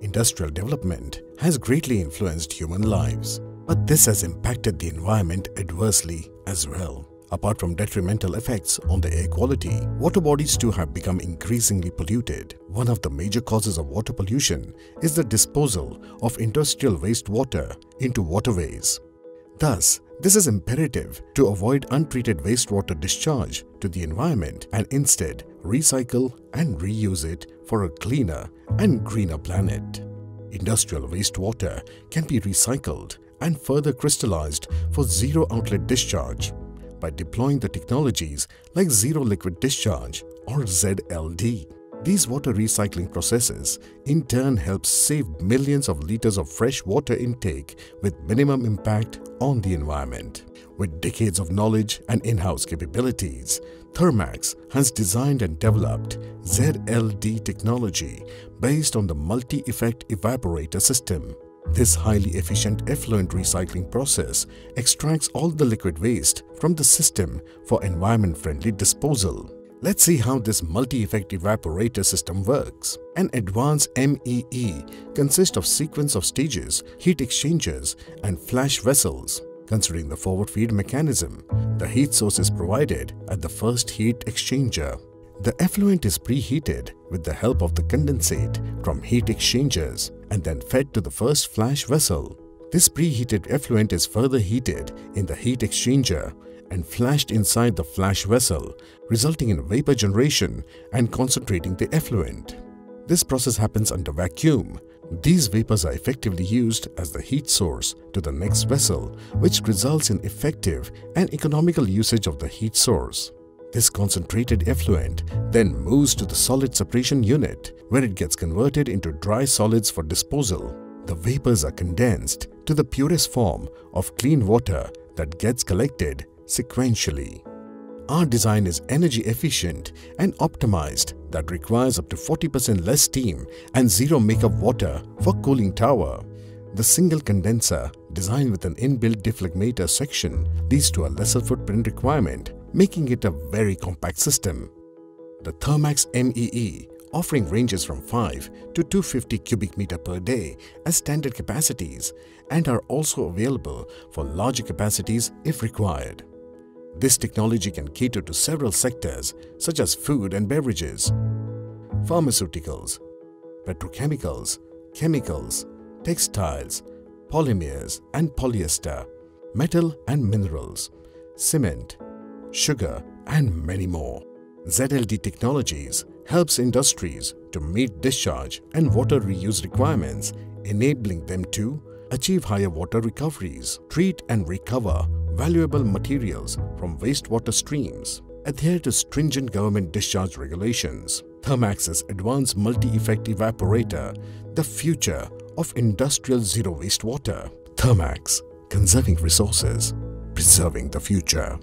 industrial development has greatly influenced human lives. But this has impacted the environment adversely as well. Apart from detrimental effects on the air quality, water bodies too have become increasingly polluted. One of the major causes of water pollution is the disposal of industrial wastewater into waterways. Thus, this is imperative to avoid untreated wastewater discharge to the environment and instead recycle and reuse it for a cleaner and greener planet. Industrial wastewater can be recycled and further crystallized for zero outlet discharge by deploying the technologies like Zero Liquid Discharge or ZLD. These water recycling processes in turn help save millions of liters of fresh water intake with minimum impact on the environment. With decades of knowledge and in-house capabilities, Thermax has designed and developed ZLD technology based on the multi-effect evaporator system this highly efficient effluent recycling process extracts all the liquid waste from the system for environment-friendly disposal. Let's see how this multi-effect evaporator system works. An advanced MEE consists of sequence of stages, heat exchangers and flash vessels. Considering the forward feed mechanism, the heat source is provided at the first heat exchanger. The effluent is preheated with the help of the condensate from heat exchangers and then fed to the first flash vessel. This preheated effluent is further heated in the heat exchanger and flashed inside the flash vessel, resulting in vapor generation and concentrating the effluent. This process happens under vacuum. These vapors are effectively used as the heat source to the next vessel, which results in effective and economical usage of the heat source. This concentrated effluent then moves to the solid separation unit where it gets converted into dry solids for disposal. The vapors are condensed to the purest form of clean water that gets collected sequentially. Our design is energy efficient and optimized that requires up to 40% less steam and zero makeup water for cooling tower. The single condenser designed with an inbuilt dephlegmator section leads to a lesser footprint requirement making it a very compact system. The Thermax MEE offering ranges from 5 to 250 cubic meter per day as standard capacities and are also available for larger capacities if required. This technology can cater to several sectors such as food and beverages, pharmaceuticals, petrochemicals, chemicals, textiles, polymers and polyester, metal and minerals, cement, sugar, and many more. ZLD Technologies helps industries to meet discharge and water reuse requirements, enabling them to achieve higher water recoveries, treat and recover valuable materials from wastewater streams, adhere to stringent government discharge regulations. Thermax's advanced multi-effect evaporator, the future of industrial zero wastewater. Thermax, conserving resources, preserving the future.